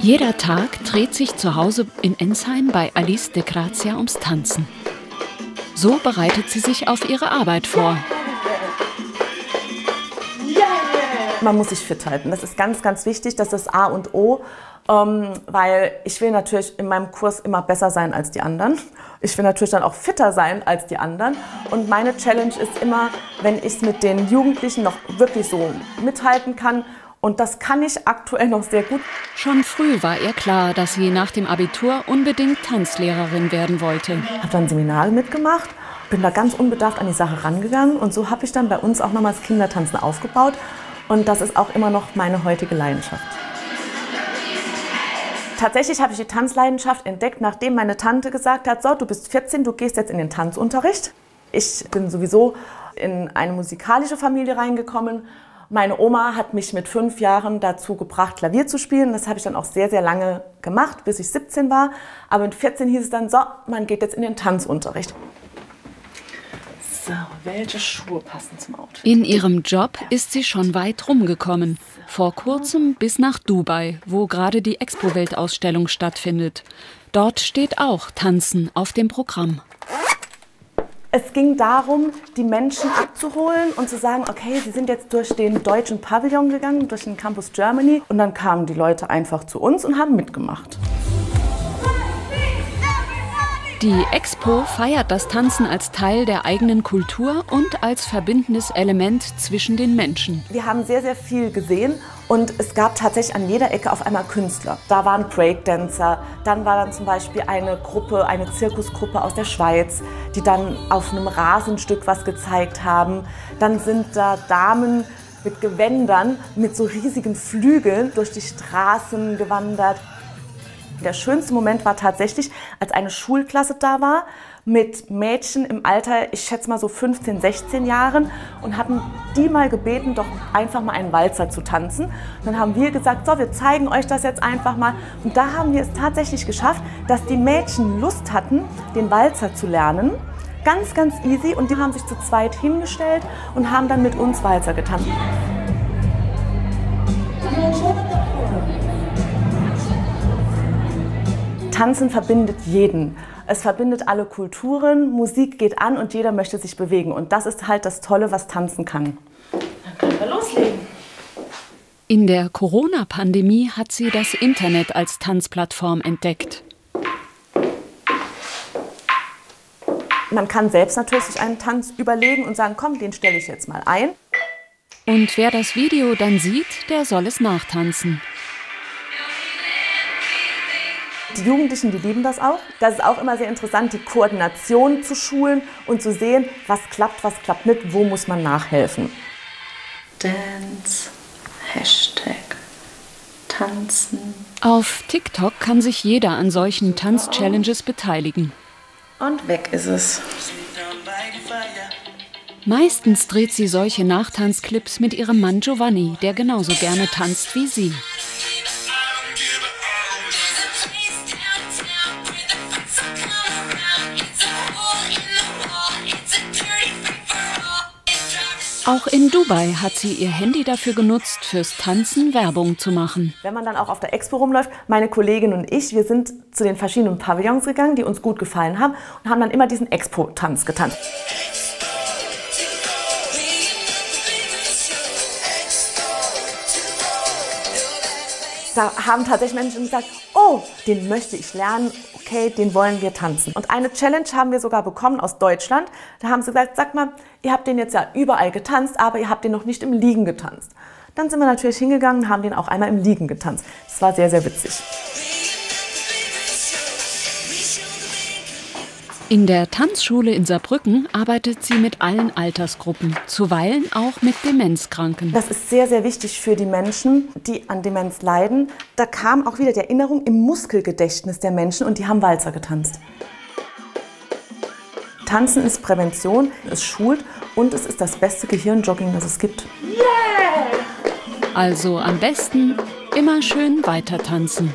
Jeder Tag dreht sich zu Hause in Ensheim bei Alice de Grazia ums Tanzen. So bereitet sie sich auf ihre Arbeit vor. Man muss sich fit halten. Das ist ganz, ganz wichtig. Das ist A und O. Ähm, weil ich will natürlich in meinem Kurs immer besser sein als die anderen. Ich will natürlich dann auch fitter sein als die anderen. Und meine Challenge ist immer, wenn ich es mit den Jugendlichen noch wirklich so mithalten kann. Und das kann ich aktuell noch sehr gut. Schon früh war ihr klar, dass sie nach dem Abitur unbedingt Tanzlehrerin werden wollte. Ich habe dann Seminare mitgemacht, bin da ganz unbedarft an die Sache rangegangen. Und so habe ich dann bei uns auch nochmals Kindertanzen aufgebaut. Und das ist auch immer noch meine heutige Leidenschaft. Tatsächlich habe ich die Tanzleidenschaft entdeckt, nachdem meine Tante gesagt hat, so, du bist 14, du gehst jetzt in den Tanzunterricht. Ich bin sowieso in eine musikalische Familie reingekommen. Meine Oma hat mich mit fünf Jahren dazu gebracht, Klavier zu spielen. Das habe ich dann auch sehr, sehr lange gemacht, bis ich 17 war. Aber mit 14 hieß es dann, so, man geht jetzt in den Tanzunterricht. So, welche Schuhe passen zum Outfit? In ihrem Job ist sie schon weit rumgekommen. Vor kurzem bis nach Dubai, wo gerade die Expo-Weltausstellung stattfindet. Dort steht auch Tanzen auf dem Programm. Es ging darum, die Menschen abzuholen und zu sagen, okay, sie sind jetzt durch den deutschen Pavillon gegangen, durch den Campus Germany. Und dann kamen die Leute einfach zu uns und haben mitgemacht. Die Expo feiert das Tanzen als Teil der eigenen Kultur und als verbindendes Element zwischen den Menschen. Wir haben sehr, sehr viel gesehen und es gab tatsächlich an jeder Ecke auf einmal Künstler. Da waren Breakdancer, dann war dann zum Beispiel eine Gruppe, eine Zirkusgruppe aus der Schweiz, die dann auf einem Rasenstück was gezeigt haben. Dann sind da Damen mit Gewändern, mit so riesigen Flügeln durch die Straßen gewandert. Der schönste Moment war tatsächlich, als eine Schulklasse da war mit Mädchen im Alter, ich schätze mal so 15, 16 Jahren und hatten die mal gebeten, doch einfach mal einen Walzer zu tanzen. Und dann haben wir gesagt, so, wir zeigen euch das jetzt einfach mal. Und da haben wir es tatsächlich geschafft, dass die Mädchen Lust hatten, den Walzer zu lernen. Ganz, ganz easy. Und die haben sich zu zweit hingestellt und haben dann mit uns Walzer getanzt. Tanzen verbindet jeden. Es verbindet alle Kulturen, Musik geht an und jeder möchte sich bewegen. Und das ist halt das Tolle, was Tanzen kann. Dann können wir loslegen. In der Corona-Pandemie hat sie das Internet als Tanzplattform entdeckt. Man kann selbst natürlich sich einen Tanz überlegen und sagen, komm, den stelle ich jetzt mal ein. Und wer das Video dann sieht, der soll es nachtanzen. Die Jugendlichen, die lieben das auch. Das ist auch immer sehr interessant, die Koordination zu schulen und zu sehen, was klappt, was klappt nicht, wo muss man nachhelfen. Dance, Hashtag, Tanzen. Auf TikTok kann sich jeder an solchen Tanz-Challenges beteiligen. Und weg ist es. Meistens dreht sie solche Nachtanzclips mit ihrem Mann Giovanni, der genauso gerne tanzt wie sie. Auch in Dubai hat sie ihr Handy dafür genutzt, fürs Tanzen Werbung zu machen. Wenn man dann auch auf der Expo rumläuft, meine Kollegin und ich, wir sind zu den verschiedenen Pavillons gegangen, die uns gut gefallen haben und haben dann immer diesen Expo-Tanz getanzt. Da haben tatsächlich Menschen gesagt, oh, den möchte ich lernen, okay, den wollen wir tanzen. Und eine Challenge haben wir sogar bekommen aus Deutschland. Da haben sie gesagt, sag mal, ihr habt den jetzt ja überall getanzt, aber ihr habt den noch nicht im Liegen getanzt. Dann sind wir natürlich hingegangen und haben den auch einmal im Liegen getanzt. Das war sehr, sehr witzig. In der Tanzschule in Saarbrücken arbeitet sie mit allen Altersgruppen, zuweilen auch mit Demenzkranken. Das ist sehr, sehr wichtig für die Menschen, die an Demenz leiden. Da kam auch wieder die Erinnerung im Muskelgedächtnis der Menschen und die haben Walzer getanzt. Tanzen ist Prävention, es schult und es ist das beste Gehirnjogging, das es gibt. Also am besten immer schön weiter tanzen.